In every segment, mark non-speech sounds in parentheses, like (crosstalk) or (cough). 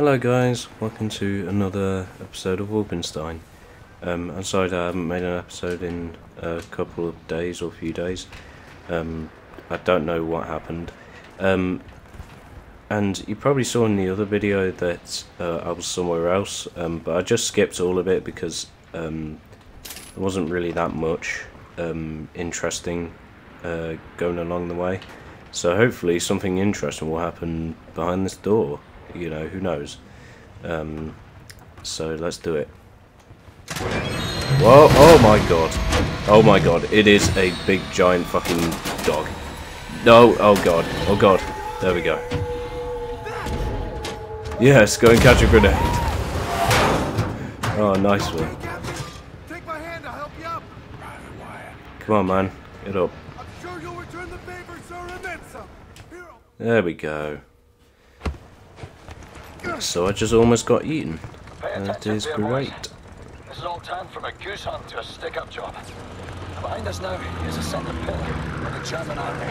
Hello guys, welcome to another episode of Wolfenstein. Um, I'm sorry that I haven't made an episode in a couple of days or a few days. Um, I don't know what happened. Um, and you probably saw in the other video that uh, I was somewhere else, um, but I just skipped all of it because um, there wasn't really that much um, interesting uh, going along the way. So hopefully something interesting will happen behind this door. You know, who knows? Um, so let's do it. Whoa, oh my god. Oh my god, it is a big giant fucking dog. No, oh god, oh god. There we go. Yes, go and catch a grenade. Oh, nice one. Take my hand, I'll help you up. Come on, man. Get up. I'm sure you'll return the favor, sir, and then some. Here, There we go. So I just almost got eaten. That is great. This is all turned from a goose hunt to a stick-up job. Behind us now is a centre pillar of the German army.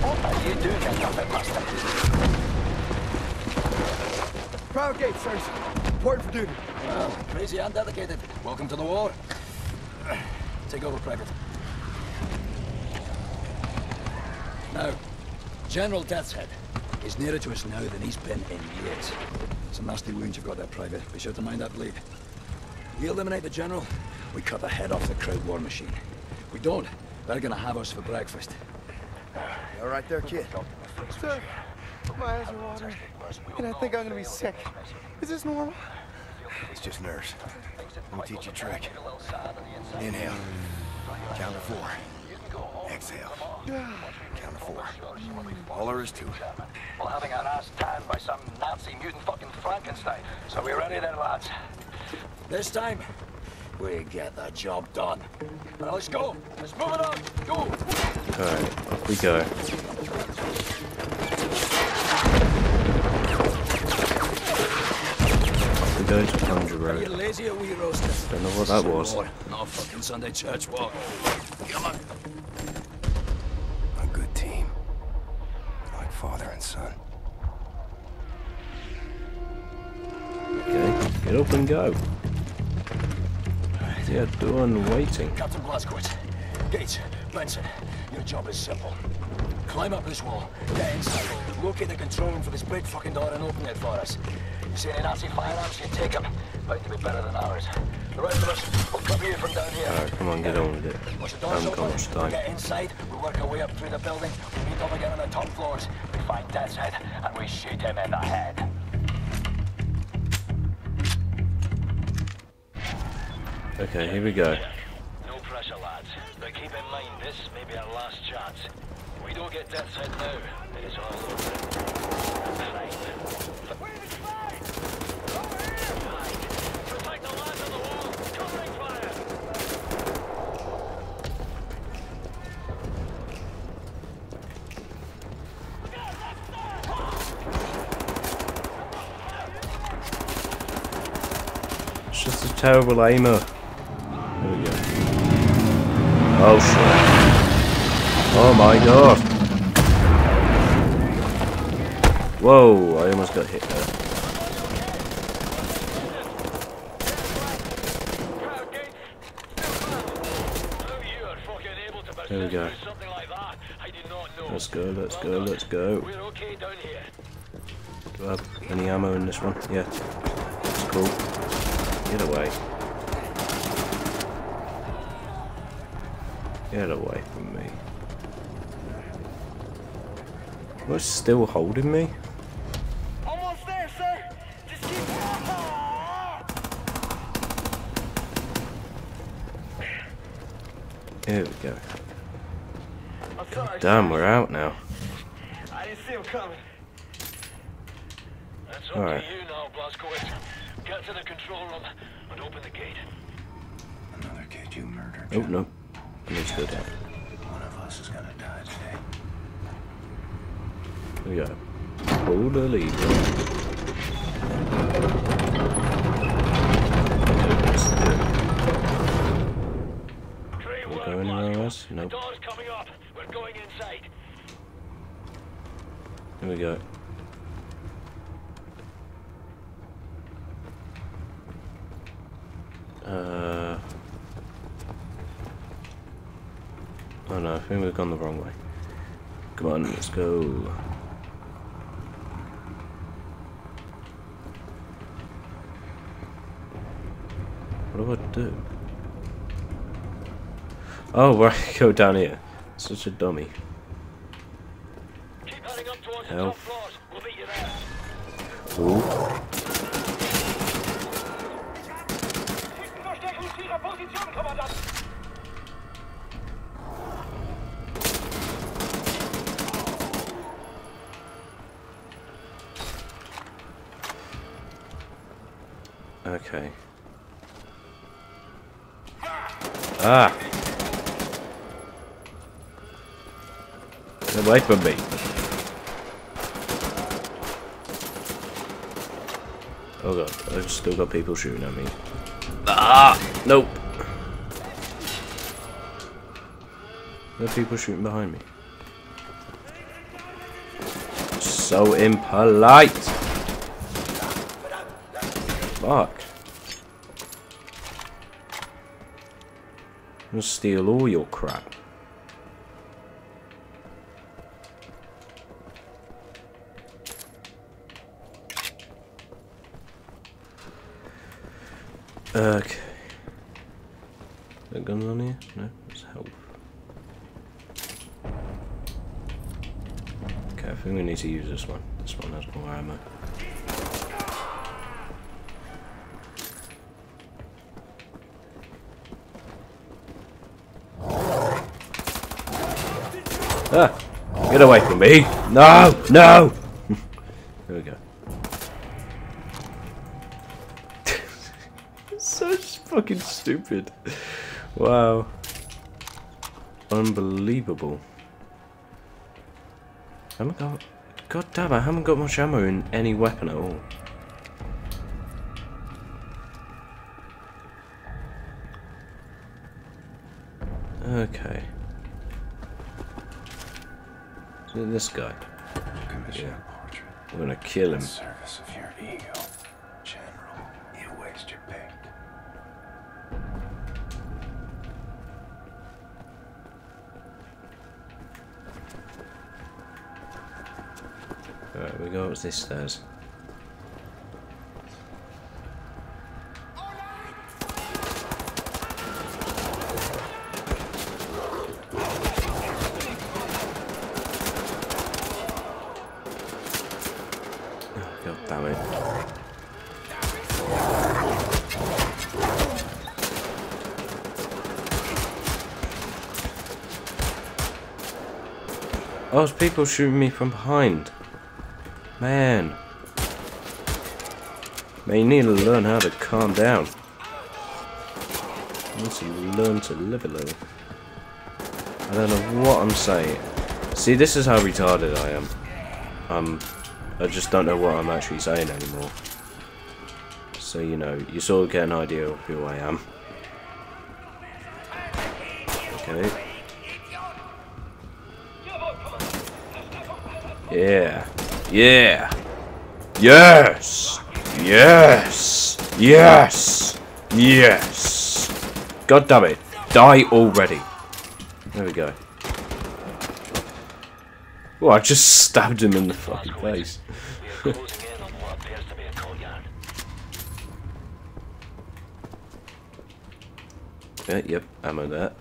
What are you doing in nothing, master? Proud gate, sirs. Report for duty. Well, crazy and dedicated. Welcome to the war. Take over, Private. Now, General Death's Head is nearer to us now than he's been in years. Some nasty wounds you've got there, Private. Be sure to mind that bleed. We eliminate the General, we cut the head off the crowd war machine. We don't, they're gonna have us for breakfast. You all right there, kid? Sir, my eyes are watering, and I think I'm gonna be sick. Is this normal? It's just nerves. Let me teach you a trick. Inhale. Count to four. Exhale. Count to four. All there is to it. Well, having our ass tanned by some Nazi mutant fucking Frankenstein. So we ready then, lads? This time, we get the job done. Now let's go. Let's move it on. Go. Alright, off we go. Off we go to Plunger Are you Road. lazy or we roasted? Don't know what that was. War, Not fucking Sunday church walk. Get up and go. Yeah, done waiting. Captain Blazkowicz. Gates, Benson, your job is simple. Climb up this wall, get inside, locate the control room for this big fucking door and open it for us. You see any Nazi firearms, you take them. Bound to be better than ours. The rest of us will come here from down here. Alright, come on, get on with it. Once the I door's haven't open, we time. get inside, we work our way up through the building, we meet up again on the top floors, we find Death's Head, and we shoot him in the head. Okay, here we go. No pressure, lads. But keep in mind, this may be our last chance. If we don't get Death's Head now, it is all over. Fine. Protect the lads on the wall! Covering fire! It's just a terrible aimer. Oh shit. Oh my god. Whoa, I almost got hit there. There we go. Let's go, let's go, let's go. Do I have any ammo in this one? Yeah. That's cool. Get away. Get away from me. What's still holding me? Almost there, sir. Just keep. Here we go. I'm. Damn, we're out now. I didn't see him coming. That's All up right. to you now, Blazkowicz. Get to the control room and open the gate. Another kid you murdered. Oh no. I need to go down. One of us is gonna die today. We go. Pull the lever. We work, go anywhere else? Nope. The door's coming up. We're going inside. Here we go. Oh no, I think we've gone the wrong way. Come on, let's go. What do I do? Oh, (laughs) right, go down here. Such a dummy. Keep heading up towards Hell. the top floors. We'll meet you there. Ooh. Verstärkung zu Ihrer Position, Kommandant. Okay. Ah! Get away from me. Oh god, I've still got people shooting at me. Ah! Nope! There are people shooting behind me. So impolite! Fuck. Gonna steal all your crap. Okay. There guns on here? No, it's health. Okay, I think we need to use this one. This one has more ammo. Ah! Get away from me! No! No! (laughs) there we go. (laughs) so fucking stupid. Wow. Unbelievable. I haven't got... God damn, I haven't got much ammo in any weapon at all. Okay. So this guy. Commission Yeah. portrait. We're gonna kill him. Service of your ego. General, you waste your paint. Alright, we go up these stairs. Oh, people shooting me from behind. Man. Man, you need to learn how to calm down. Once you learn to live a little. I don't know what I'm saying. See, this is how retarded I am. Um, I just don't know what I'm actually saying anymore. So, you know, you sort of get an idea of who I am. Okay. Yeah. Yeah. Yes. Yes. Yes. Yes. God damn it. Die already. There we go. Oh, I just stabbed him in the fucking face. (laughs) Yeah, yep, ammo there.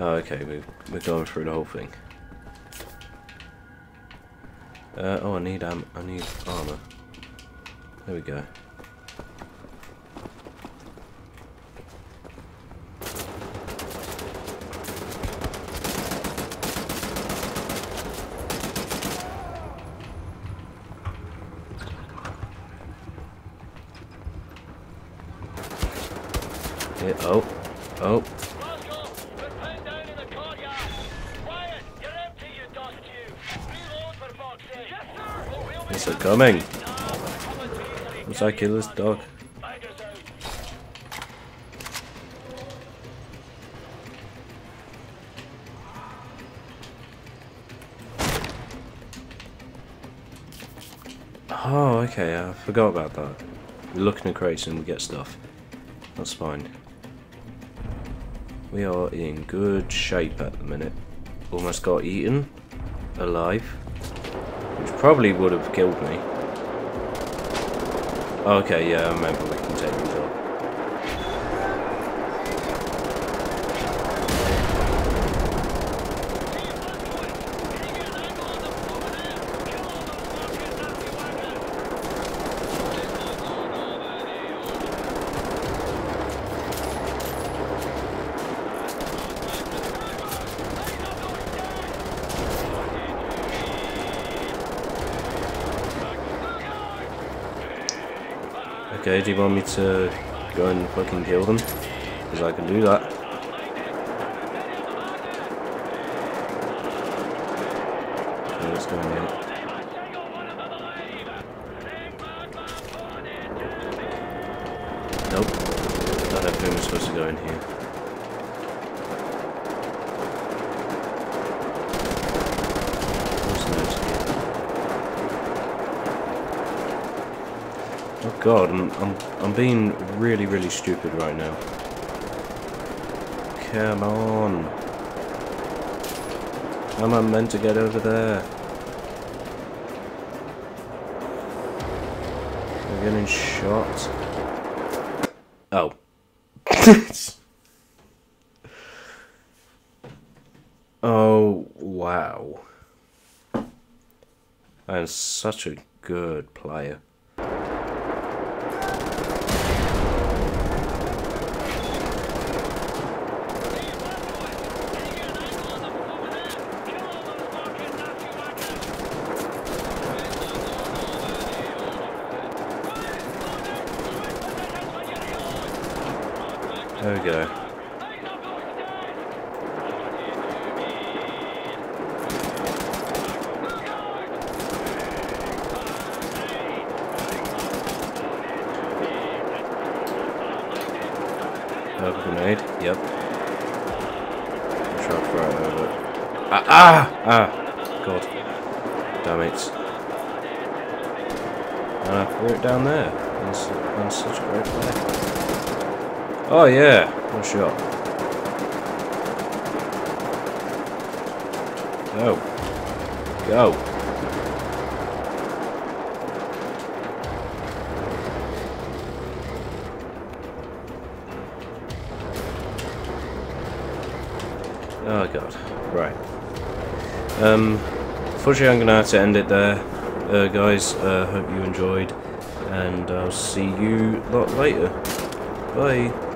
Oh, okay, we, we're going through the whole thing. Uh, oh, I need am I need armor. There we go. Yeah, oh, oh, coming. Once I kill this dog. Oh, okay, I forgot about that. We look in the crates and we get stuff. That's fine. We are in good shape at the minute. Almost got eaten. Alive. Probably would have killed me. Okay, yeah, I remember we can take these off. Okay, do you want me to go and fucking kill them? Because I can do that. Okay, let's here. Nope. That everything was supposed to go in here. What's next here? Oh god, I'm, I'm, I'm being really, really stupid right now. Come on. How am I meant to get over there? I'm getting shot. Oh. (laughs) oh, wow. I am such a good player. There we go. Have grenade? Yep. Try to throw it. Ah! Ah! Ah! God. Damn it. And I threw it down there. That's, that's such a great play. Oh yeah! One shot. Go. Go. Oh god. Right. Um, unfortunately I'm going to have to end it there. Uh, guys, uh, hope you enjoyed. And I'll see you lot later. Bye.